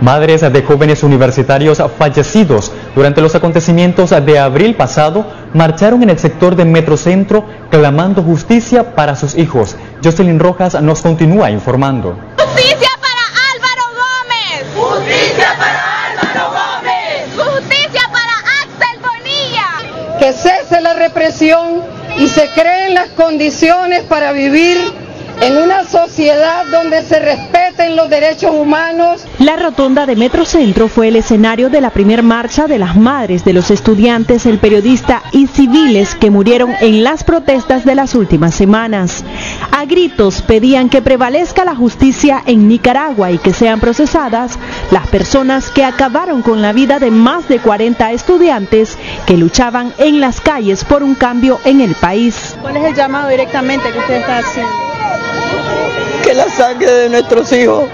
Madres de jóvenes universitarios fallecidos durante los acontecimientos de abril pasado marcharon en el sector de Metrocentro clamando justicia para sus hijos. Jocelyn Rojas nos continúa informando. ¡Justicia para Álvaro Gómez! ¡Justicia para Álvaro Gómez! ¡Justicia para Axel Bonilla! Que cese la represión y se creen las condiciones para vivir en una sociedad donde se respeten los derechos humanos. La rotonda de Metrocentro fue el escenario de la primer marcha de las madres de los estudiantes, el periodista y civiles que murieron en las protestas de las últimas semanas. A gritos pedían que prevalezca la justicia en Nicaragua y que sean procesadas las personas que acabaron con la vida de más de 40 estudiantes que luchaban en las calles por un cambio en el país. ¿Cuál es el llamado directamente que usted está haciendo? Que la sangre de nuestros hijos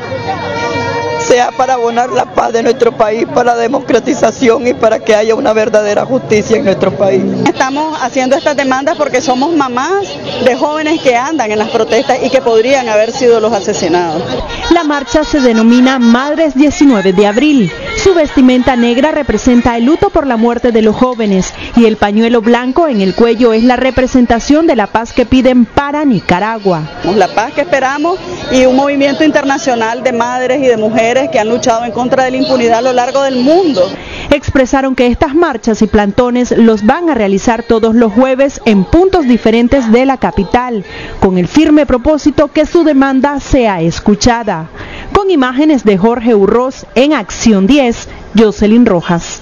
sea para abonar la paz de nuestro país, para la democratización y para que haya una verdadera justicia en nuestro país. Estamos haciendo estas demandas porque somos mamás de jóvenes que andan en las protestas y que podrían haber sido los asesinados. La marcha se denomina Madres 19 de Abril. Su vestimenta negra representa el luto por la muerte de los jóvenes y el pañuelo blanco en el cuello es la representación de la paz que piden para Nicaragua. La paz que esperamos y un movimiento internacional de madres y de mujeres que han luchado en contra de la impunidad a lo largo del mundo. Expresaron que estas marchas y plantones los van a realizar todos los jueves en puntos diferentes de la capital, con el firme propósito que su demanda sea escuchada. Con imágenes de Jorge Urroz en Acción 10, Jocelyn Rojas.